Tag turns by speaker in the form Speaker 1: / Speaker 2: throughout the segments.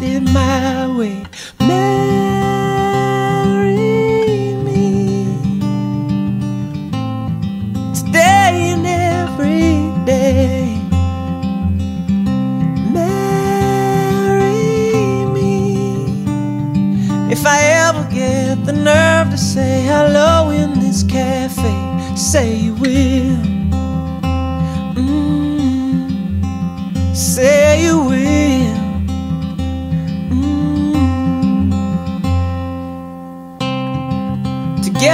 Speaker 1: my way. Marry me today and every day. Marry me if I ever get the nerve to say hello in this cafe. Say you will.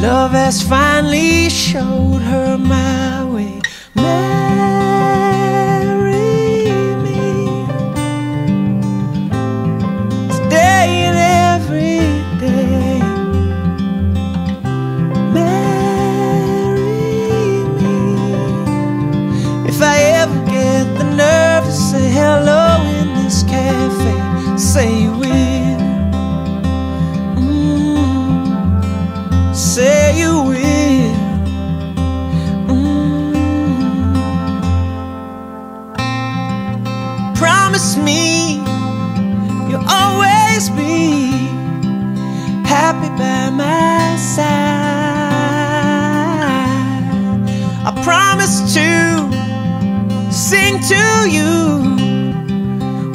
Speaker 1: love has finally showed her my way. Marry me today and every day. Marry me if I ever get the nerve to say hello in this cafe. Say you by my side. I promise to sing to you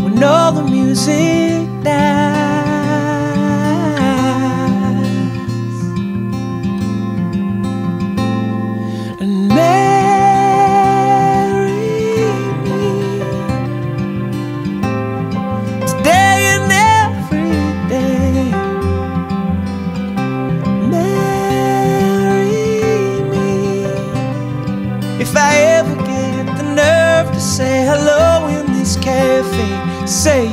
Speaker 1: when all the music dies. Say